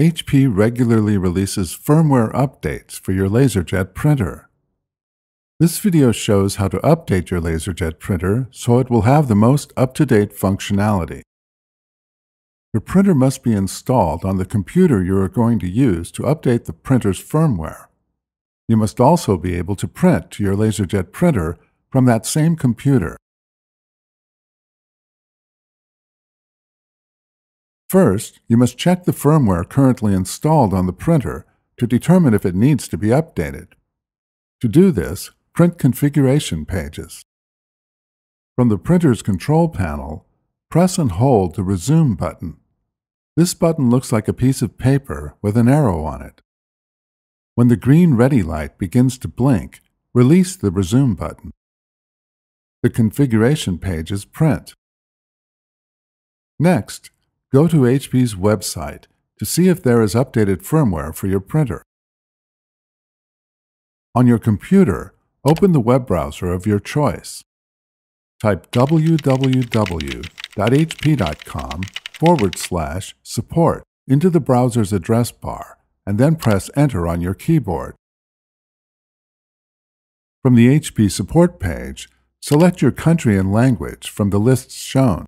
HP regularly releases firmware updates for your LaserJet printer. This video shows how to update your LaserJet printer so it will have the most up-to-date functionality. Your printer must be installed on the computer you are going to use to update the printer's firmware. You must also be able to print to your LaserJet printer from that same computer. First, you must check the firmware currently installed on the printer to determine if it needs to be updated. To do this, print configuration pages. From the printer's control panel, press and hold the Resume button. This button looks like a piece of paper with an arrow on it. When the green ready light begins to blink, release the Resume button. The configuration pages print. Next, go to HP's website to see if there is updated firmware for your printer. On your computer, open the web browser of your choice. Type www.hp.com forward slash support into the browser's address bar and then press Enter on your keyboard. From the HP support page, select your country and language from the lists shown.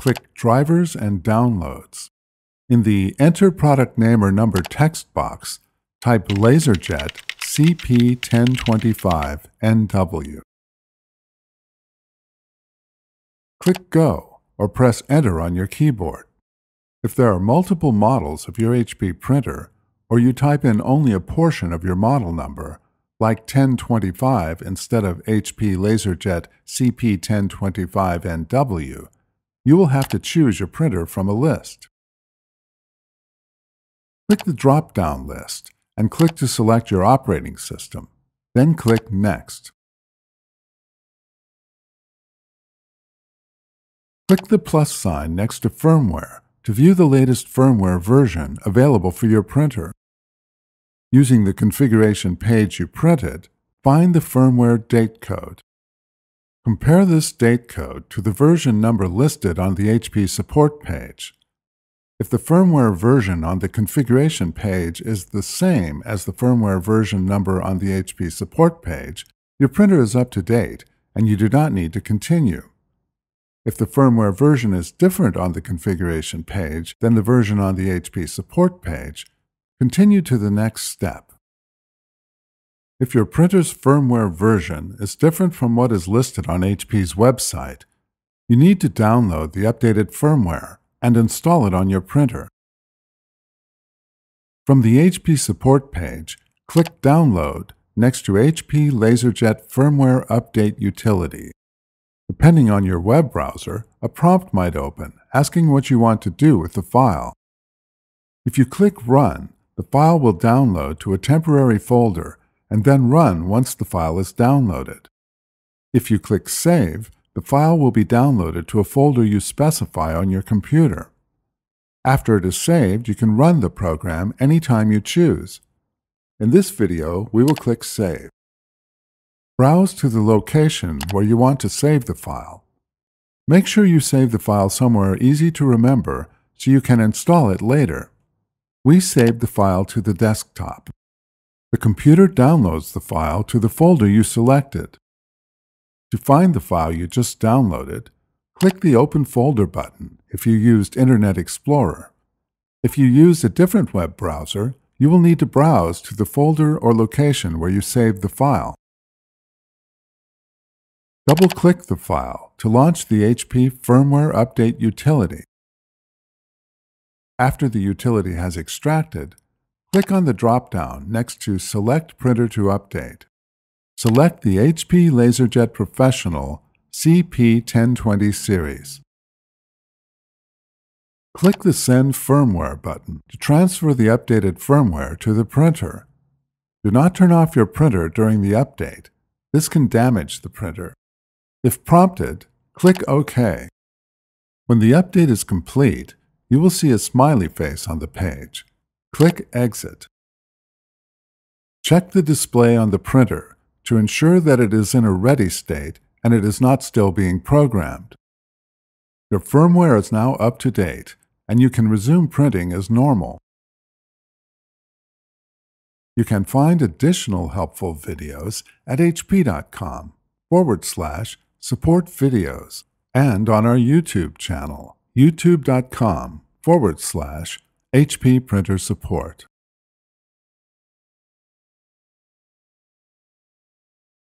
Click Drivers and Downloads. In the Enter Product Name or Number text box, type LaserJet CP1025NW. Click Go or press Enter on your keyboard. If there are multiple models of your HP printer, or you type in only a portion of your model number, like 1025 instead of HP LaserJet CP1025NW, you will have to choose your printer from a list. Click the drop-down list and click to select your operating system. Then click Next. Click the plus sign next to Firmware to view the latest firmware version available for your printer. Using the configuration page you printed, find the firmware date code. Compare this date code to the version number listed on the HP support page. If the firmware version on the configuration page is the same as the firmware version number on the HP support page, your printer is up to date and you do not need to continue. If the firmware version is different on the configuration page than the version on the HP support page, continue to the next step. If your printer's firmware version is different from what is listed on HP's website, you need to download the updated firmware and install it on your printer. From the HP support page, click Download next to HP LaserJet Firmware Update Utility. Depending on your web browser, a prompt might open asking what you want to do with the file. If you click Run, the file will download to a temporary folder and then run once the file is downloaded. If you click Save, the file will be downloaded to a folder you specify on your computer. After it is saved, you can run the program anytime you choose. In this video, we will click Save. Browse to the location where you want to save the file. Make sure you save the file somewhere easy to remember so you can install it later. We saved the file to the desktop. The computer downloads the file to the folder you selected. To find the file you just downloaded, click the Open Folder button if you used Internet Explorer. If you used a different web browser, you will need to browse to the folder or location where you saved the file. Double-click the file to launch the HP Firmware Update utility. After the utility has extracted, Click on the drop-down next to Select Printer to Update. Select the HP LaserJet Professional CP1020 series. Click the Send Firmware button to transfer the updated firmware to the printer. Do not turn off your printer during the update. This can damage the printer. If prompted, click OK. When the update is complete, you will see a smiley face on the page. Click Exit. Check the display on the printer to ensure that it is in a ready state and it is not still being programmed. Your firmware is now up to date, and you can resume printing as normal. You can find additional helpful videos at hp.com forward slash support videos and on our YouTube channel, youtube.com forward slash HP printer support.